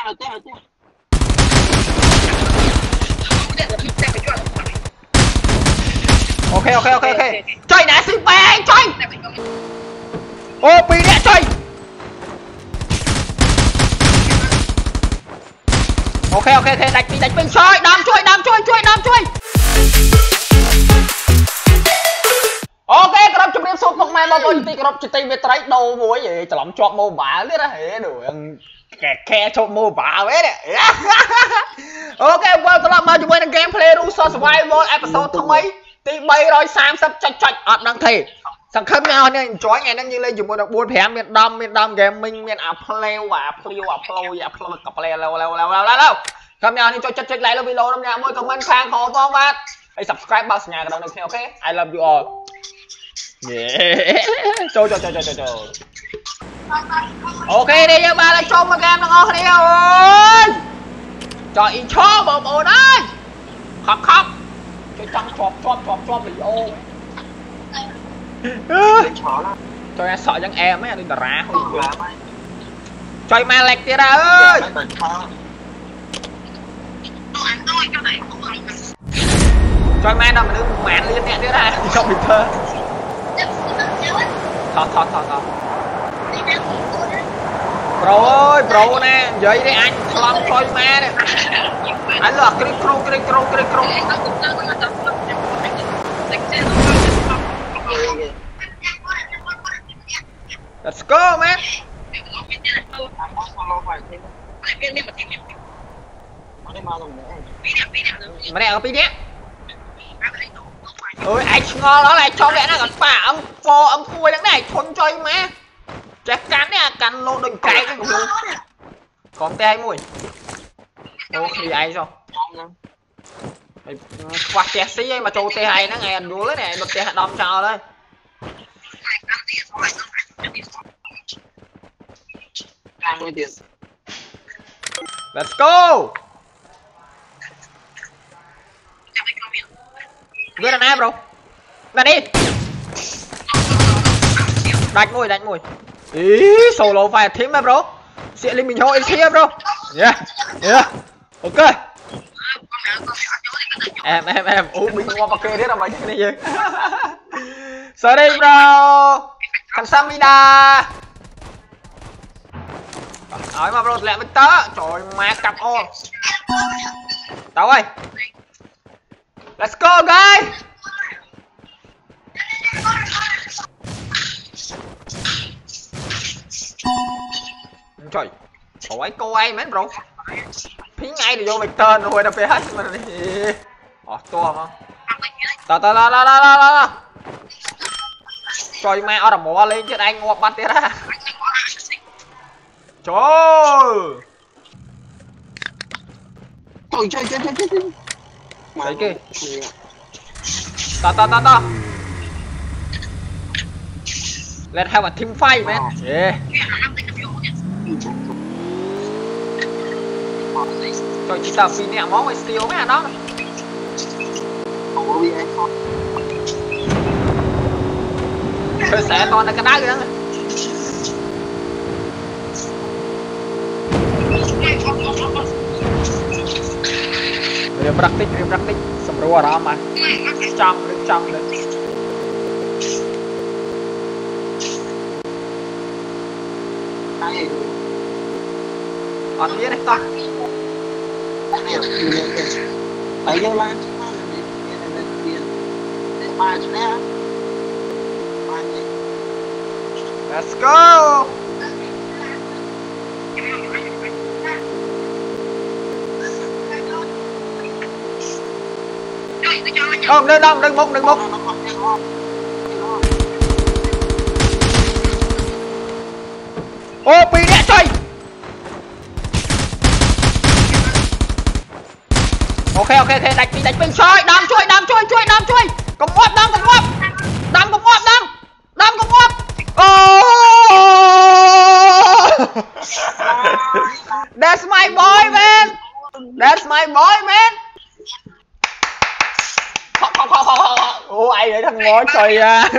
rồi té rồi té ok ok ok ok chơi nè xin về anh chơi ô pi nè chơi ok ok ok đánh đi đánh bên chơi đam chơi đam chơi chơi đam chơi អូខេក្រុមជំរាបសួរពុកម៉ែបងប្អូនទីគោរពជាទីមេត្រីដូរមួយហេច្រឡំជាប់ mobile ទៀតហេដូច កែកែជប់ mobile ហេអូខេ welcome មកជាមួយនឹង gameplay Russo Survival episode ថ្មីទី330ចុចចុចអត់ដឹងទេសង្ឃឹមអ្នកនរនេះ enjoy ថ្ងៃនេះយើងលេងជាមួយនឹង4 5មានដំមានដំ gaming មានអា play អា play អា flow អា flow ក play ឡូឡូឡូឡូឡូខំអ្នកនរនេះចុចចុចចុច like លើវីដេអូនេះមួយ comment ខាងក្រោមផងបាទហើយ subscribe បើកសញ្ញាកណ្ដឹងនៅគ្នាអូខេ I love you all ចូលចូលចូលចូលចូល โอเคเดี๋ยวมาเลยชมเกมน้องคนนี้โอ้ยจอยชอบบอกโอ้ได้ครับครับจะจังชอบชอบชอบชอบเลยโอ้จอยสอยยังแอมไม่อะไรแต่ร้าเขาอีกแล้วจอยมาเล็กเตี้ยเอ้ยจอยแม่นำมาดึงแหวนเลี้ยงเนี่ยเตี้ยได้ชอบบิ๊กเธอถอดถอดถอด ប្រូអើយប្រូណានិយាយនេះអញឆ្លងខុសម៉ែនេះអញលោះអាគ្រីគ្រូគ្រីគ្រូគ្រីគ្រូអត់ស្គាល់ម៉ែម្នាក់អត់ពីរនាក់អូយឯងឆ្ងល់អត់ឯងចង់អ្នកណាក៏ប៉ាអង្គ4អង្គ6ហ្នឹងដែរឯងធន់ចុយម៉ែ chắc chắn nè cắn lô đừng cái cái gì có tay mùi ô khi ai sao quạt xe xí ấy mà trâu tay hay nó ngày anh vô lấy này một tay đom chờ đấy Let's go! Đưa đàn em rồi Đàn đi. Đánh mồi, đánh mồi ý solo phải thêm mà, bro. Sẽ lên mình thôi em thêm bro. Yeah yeah ok. Em em em. Ú mình qua bạc kê thế là mày thế này vậy? Sợ đi bro? Thằng samida. Ôi mà, bro, lẹ với tớ. Trời mẹ cặp ô. Tao ơi. Let's go, guys. trời. Ôi cô ai mến bro? Phí ngay thì vô mày tên rồi đập về hết mà. Ồ tua không Tờ ta la la la la la Trời mẹ ở đầm mùa lên chứ anh ngọc bắt tiết ra Trời. Trời trời trời trời trời Đấy kì ta ta ta tờ Let's have a team fight man. Ờ. Yeah. ចុយជីតាពីរនាក់មកឲ្យ steal មែនអានោះ không có bị ai không ធ្វើខ្សែតនៅក្តៅហ្នឹងរៀបរឹកតិចរៀបរឹកតិចសម្រួលអារម្មណ៍មកចង់ឬចង់លើ ai អត់មានទេតោះ ở vô lan chứ mà là tiền tiền là tiền tiền để ba chỗ nè ba nhỉ Let's go អមនៅដល់នឹងមុខនឹងមុខ nó còn tiền không អូពីរនាក់ចុយអូខេអូខេអូខេដាច់ពីរដា ះ ok ok đánh mình đánh mình chơi đam chui đam chơi chui đam chơi cộng ốp đam cộng ốp đam cộng ốp đam. Đam cộng ốp oh that's my boy man. That's my boy man. Không ai để thằng ngó trời à.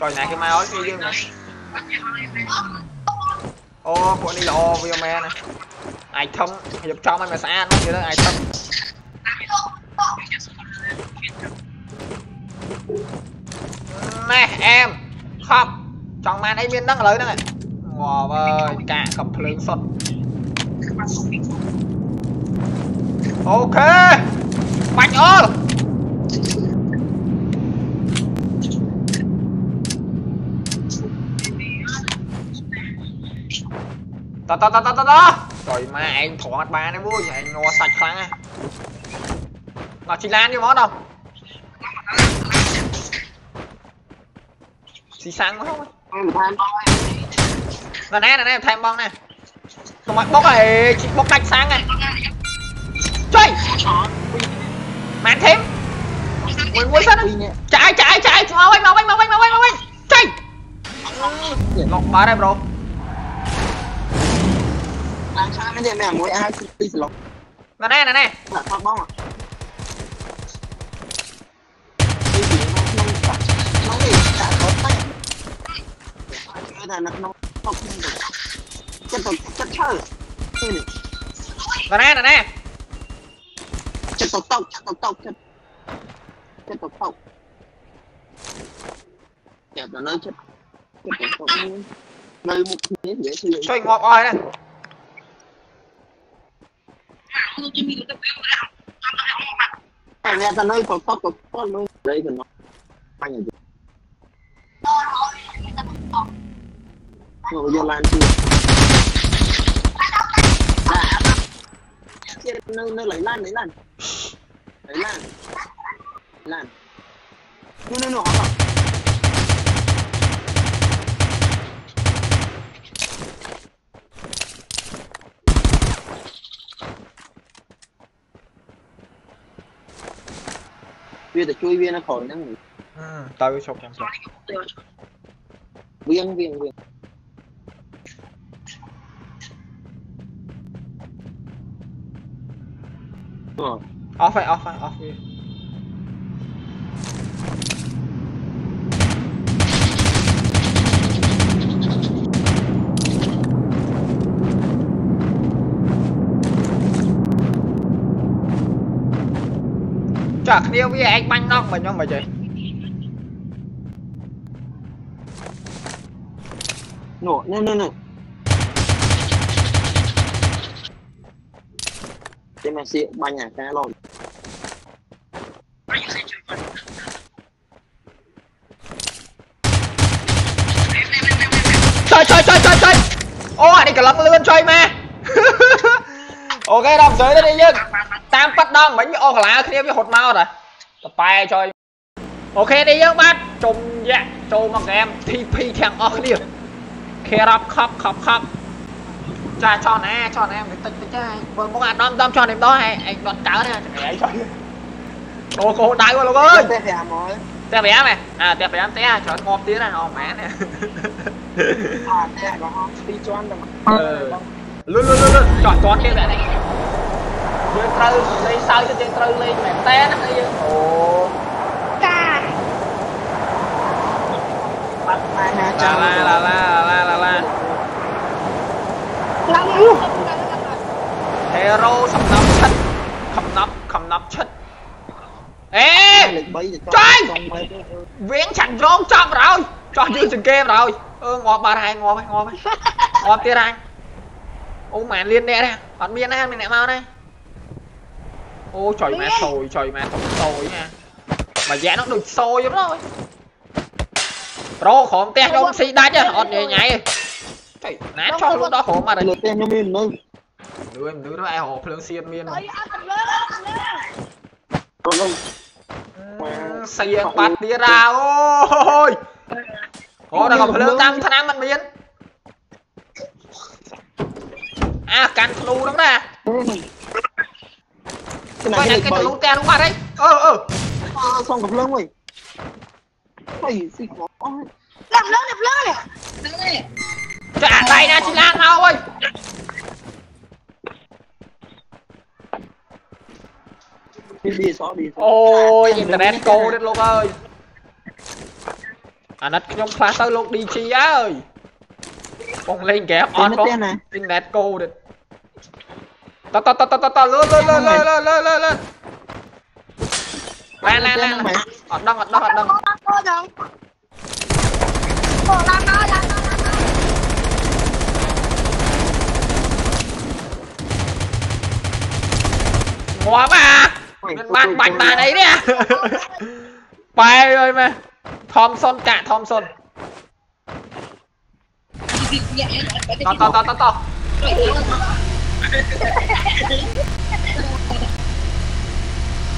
Trời này cái mai ói kia dương này អូពួកនេះល្អវាមែនណាអាយធំខ្ញុំចង់ឲ្យវាស្អាតមកនិយាយទៅអាយធំម៉ែអែមខប់ចង់បានអីមានហ្នឹងឥឡូវហ្នឹងងាប់អើយកាកកំភ្លើងសុទ្ធអូខេបាច់អល់ តតតតតតចុយម៉ែឯងត្រង់អត់បានទេវូយឯងងัวសាច់ខ្លាំងណាមកជីឡានយកមកដល់ស៊ីសាំងមកហើយ em mà tham thôi ណែណែណែថែមបងណែកុំឲ្យបុកអេបុកដាច់សាំងហ៎ចុយម៉ានធីមមួយមួយសិន Quy nhẹ ចាយចាយចាយមកវិញមកវិញមកវិញមកវិញមកវិញចុយលោកបាត់ហើយប្រូ bán xa nó đem nè mỗi ai cũng đi lộc nè nè nè nè là tao bóng à cái gì nó nó cả nó gì cả có tay cái này nó nó không được chất tộc chất chơi nè nè nè nè chất tộc tộc chất tộc tộc chất chất tộc tộc đẹp là nơi chất chất tộc tộc nơi một thế dễ thương cho anh ngọt oai này thành ra ta nói còn có còn có luôn đấy thì nó anh là ngồi giờ làm gì nó nó lấy lan lấy lan lấy lan lan nó nó nó hả Vì ta chui viên nó khỏi năng ទៅឈប់ចាំចុះ viên viên viên Ờ, អស់ហើយអស់ហើយអស់វា Trời đi bây giờ anh banh nóc mà không mà chị Nổ nè nè nè. Cái mà xịn banh nhà cá lộn. Chơi chơi chơi chơi chơi Ô, đi cả lắm luôn chơi mẹ Ok đồng giới lên đi nhưng នចុយម៉ែ អូខេដល់ស្រួយទៅនេះយើងតាមប៉ាត់ដល់មិញវាអស់កន្លាគ្នាវាហត់មកតាតប៉ែចុយអូខេនេះយើងបាទជុំយ៉ាក់ចូលមកហ្គេម TP ទាំងអស់គ្នាខេរាប់ខប់ខប់ខប់ចាចោះណាចោះណាមិនតិចតិចហើយបើមកអាដំដំចោះនេះម្ដងឯងឯងដុតកើណាចង្រៃចុយអូកោដៅលោកអើយ Thế thì à mối ផ្ទះ5ហ៎អាផ្ទះ5ផ្ទះច្រើនងាប់ទៀតណាអស់ម៉ានណា À thế có không đi cho ăn được mà អឺលឿនលឿនលឿនលឿនចោះចន់ទៀតនេះ យើងត្រូវលេងសើចទៅយើងត្រូវលេងមែនតើណាយើងអូ Bắt hai hai ឡា trăm ឡាឡាឡាឡាឡាឡាហេរ៉ូសំណប់ឈិតខំណប់ខំណប់ឈិតអេ Hai lịch bấy thì cho Trời! Trong mấy cái វៀងឆាក់រងចាប់រោយចោះយើងសង្កេតរោយអឺងាប់បាត់ហើយងាប់ហើយងាប់ហើយងាប់ទៀតហើយអូម៉ែនលៀនអ្នកនេះអត់មានណាមានអ្នកមកណា ô trời mẹ sồi trời mẹ sồi sồi nha mà giá nó được sôi lắm. Rồi. Pro khổng te cho ông si đá chứ ọt về nhảy trời nát cho luôn đó khổ mà đấy lượt tem miên nữa đưa em đứa nó ai hộp lương xiên miên xiên bạt tia ra ôi. Có đang gặp lương tăng thằng mình miên. À cắn lu đúng ra cái này, cái thằng lông te nó qua đấy ờ ờ. À, xong gặp lông rồi. Thầy xì khó làm lông đẹp lông này. Trả tay ra chị lan tao ơi. Đi xóa đi ôi internet cô đến lục ơi. À nó trong khóa tới lục đi chi á ơi con lên kẹp on không internet cô đến to to to to to to lên lên lên lên lên lên lên lên lan lan lan ọt đông ọt đông ọt đông ngó mà. Mình bạn bạch bà đấy đi à? Bay ơi mà. Thompson cả Thompson. To to to to to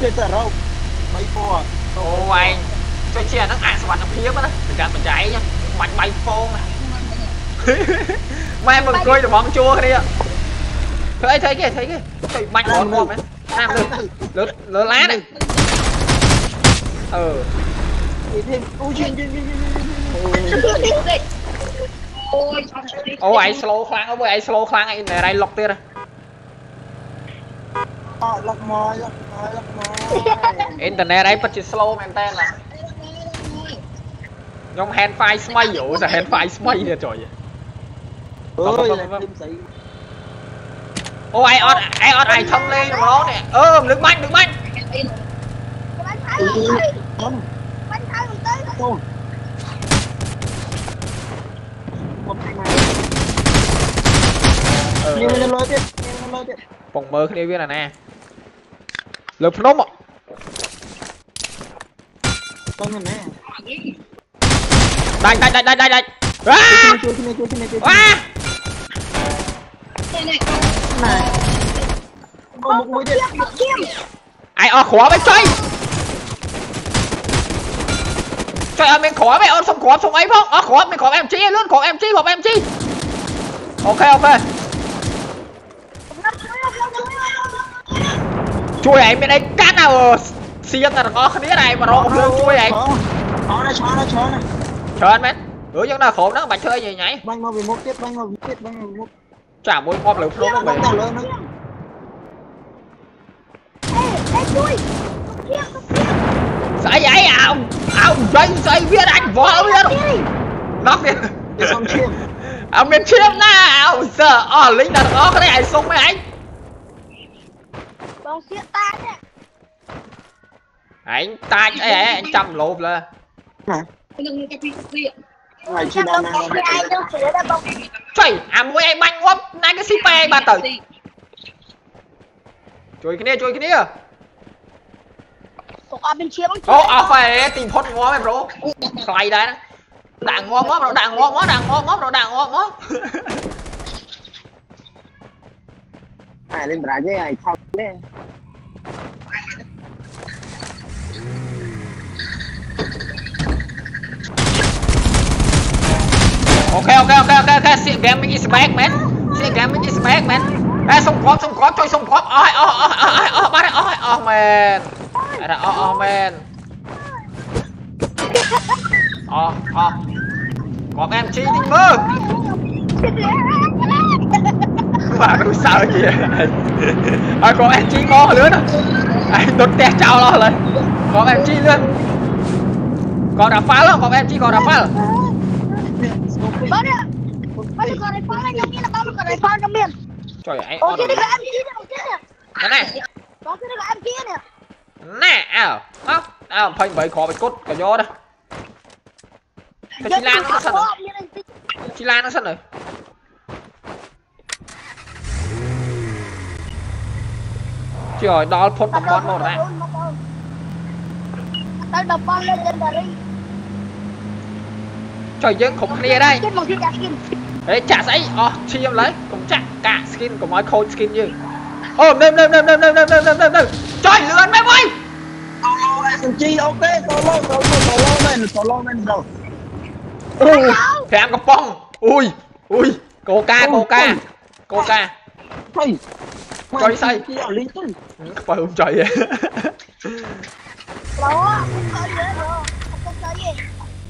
ទៀតទៅរោគ3ពណ៌អូឯងចូលជាអាហ្នឹងអាសវត្ថភាពណាសម្រាប់បញ្ចៃបាច់3ពងម៉ែមកអង្គុយរបងជួគ្នាធ្វើអីធ្វើគេធ្វើគេទៅបាញ់រត់មកមែនតាមលើលើឡានអឺនិយាយអូយយយយយអូយ អូឯង slow ខ្លាំងអូឯង slow ខ្លាំងឯងណែរ៉ៃលុកទៀតអត់លុកមកលុកមកលុកមកអ៊ីនធឺណិតឯងពិតជា slow មែនតើខ្ញុំ hand file ស្មៃអូសា hand file ស្មៃនេះចុយអូយអូឯងអត់ឯងអត់ឯងថឹមលេងម្ដងនេះអឺលឹកម៉ាច់លឹកម៉ាច់បាញ់ថៅបាញ់ថៅទៅ นิวมันจะร้อเจ็ดนิวมันร้อยเจ็ดปงเมอขึ้นเอเวียนอะแน่เลิกพนมอะต้องเห็นแน่ได้ได้ได้ได้ได้ได้ว้าวยช่วยช่ยช่วยช่ยไหนโอ้โหเจ็ดไอออกขวาไปซะ Trời ơi mình khó mẹ ơn xong khó xong ấy không? À khó mình khó em chi luôn, khó em chi, khó em chi. Ok ok. Chui ấy mình ấy cắt nào. Xiên là có cái này mà nó không luôn chui ấy. chờ anh mến đây, khó là khổ nó bạn chơi gì nhảy. Banh mà bị một tiếp, banh mà bị tiếp, banh mà bị một. Chả muốn con lửa luôn nó mày. Ê, ê chui. Kia, kia sợ vậy à ông ông doanh doanh viên anh võ ông biết nó biết ông biết chiếm nào giờ ở lính đàn đó cái này anh xuống với anh? Bông xiết ta đấy. Anh cái ấy anh chăm lộp là, trời à mũi anh manh quá nãy cái ship anh bà tử. chui cái này chui cái này ส่อาเป็นเชียร์บ้างโอ้เอาไปตีพดง้อไหมโปรใครได้นะด่างงอง้อเราด่างงอง้อด่างงอง้อเราด่างงอง้อไอ้เล่นบราเจ้ไอชอบเล่นโอเคโอเคโอเคโอเคโอเคสิแกมไม่ยิ่สเปกแมนสิแกมไม่ยิ่สเปกแมนไอ้ส่งครบส่งครบช่วยส่งครบอ้อยอ้อยอ้อยอ้อยอ้อยมอ้ลยอ้อยอ้อยแมน Era oh oh men Oh oh. Có em chi đi mơ. bà nó sao gì vậy? À có em chi mò nữa à. Anh đột té chào lo lên. Có em chi luôn có đã phá không? Có em chi có đã phá. Trời ơi. Ôi cái này em chi nè. Cái này. Có cái này em chi nè nè à hả à, à phanh bảy khó bạch cốt cả gió đó. Cái chi lan nó sẵn rồi. Chi lan nó sẵn rồi. Chỉ hỏi đó phốt bằng con một đấy trời dân khủng khlia đây. Ê chả sấy, oh, ờ, chi em lấy, cũng chắc cả skin, của mọi cold skin chứ ôm đêm đêm đêm đêm đêm đêm đêm đêm đêm đêm trời lượn mẹ ơi solo SMG ok solo solo solo man solo man rồi. Ừ thằng em cặp bông. Ui ui cô ca cô ca cô ca. Trời say. phải không trời vậy.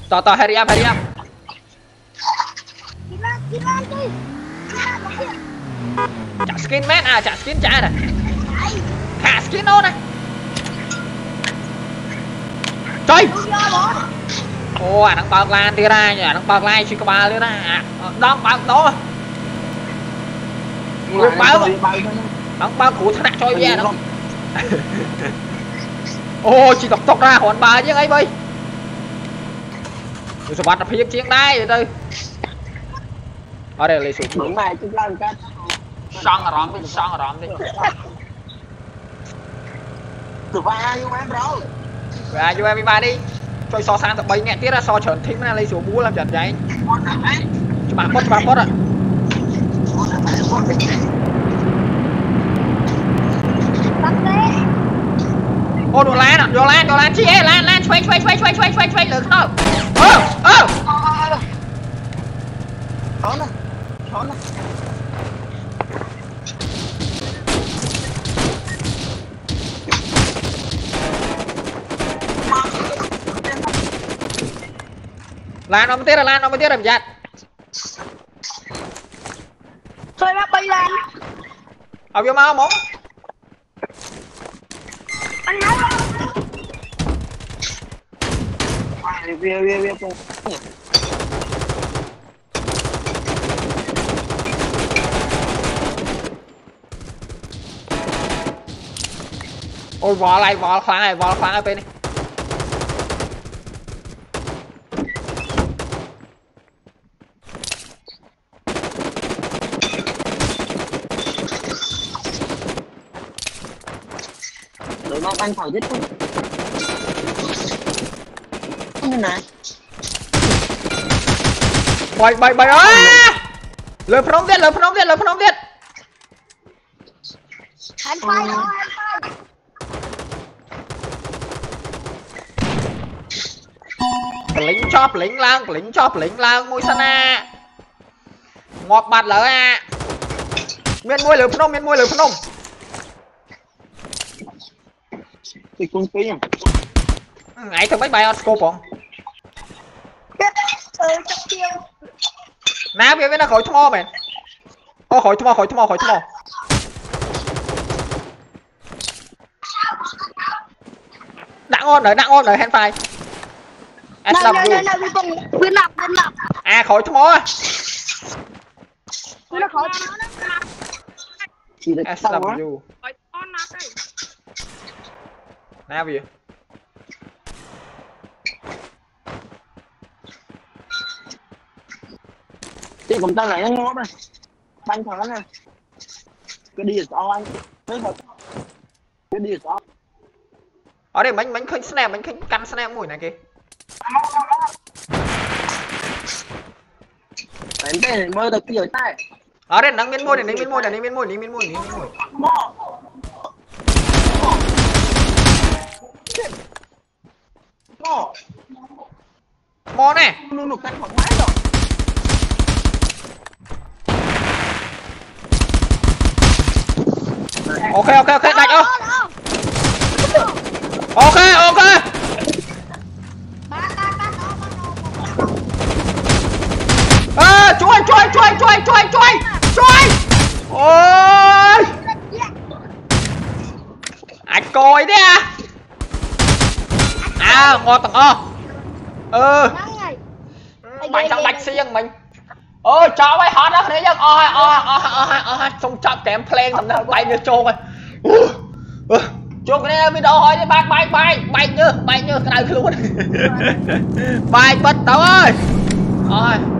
To to hurry up hurry up. Trả skin mét à, trả skin trả này. Thả skin luôn này. Trời. Ồ, à đang bọc lan đi ra nhỉ, đang bọc lan chỉ có ba nữa ra Đang bọc đó. Lúc báo Đang bọc củ thân nạc chơi bia nó Ồ, chỉ cọc tóc ra hoàn bà chứ ấy bây Rồi sổ bạch là phim chiến đai vậy tư Ở đây là lì sụt Đúng này, chúng ta là cách Sang rộm đi, sang rộm đi Từ ba vô em rồi. Và vô em đi ba đi. Chơi so sang tầm bay nghe tiết ra so trởn thím mà lấy số búa làm trần vậy Chúng bạn bót, chúng bạn bót à Ô đồ lan à, đồ lan, đồ lan chi ấy, lan, lan, xoay, xoay, xoay, xoay, xoay, xoay, xoay, lửa không? Ơ, ơ. Trốn nè. trốn à Lan nó tiếp rồi, Lan nó tiếp rồi chặt. Thôi bác bay Lan. Học vô mau móng. Anh nóng. Ai bia bia bia cùng. Ôi vỏ lại vỏ khoan này, vỏ khoan ở bên này. đúng không anh phải giết không không này. Bay bay bay ơi! Lời phong tiết lời phong tiết lời phong tiết anh bay rồi lính chóp lính lang lính chóp lính lang môi sana ngọt bạt lỡ à miền môi lửa phun ông miền môi lửa phun ông kunci à nãy tôi mấy bay scope không nào về bên nó khỏi thua mày. Ô khỏi thua khỏi thua khỏi thua. Đang on rồi đang on rồi hand fire à, no, no, no, no, we don't, we not, we not. à khỏi thua. SW nào yapıyor? chứ cũng tao lại nó ngót rồi anh thẳng nè Cái đi to anh Cái thật Cái đi to Ở đây bánh bánh khinh snap bánh khinh căn snap mùi này kìa. Đánh này mơ được kiểu tay Ở đây nắng miên môi này nắng miên môi này nắng miên môi này nắng miên môi này nắng miên môi Mò Mò này Luôn được canh khoảng mãi rồi Ok ok ok đánh không Ok ok. ងាត់ទាំងអស់អឺហ្នឹងហើយបាញ់ចង់ដាច់សៀងមិញអើយចោលហើយហត់ដល់គ្នាយើងអស់ហើយអស់ហើយអស់ហើយអស់ហើយសុំចាប់ហ្គេមភ្លេងសំដៅបែកនេះជោគហើយអូជួបគ្នាវីដេអូហើយនេះបែកបែកបែកបែកញើសបែកញើសក្តៅខ្លួនបែកបិទទៅអើយអស់ហើយ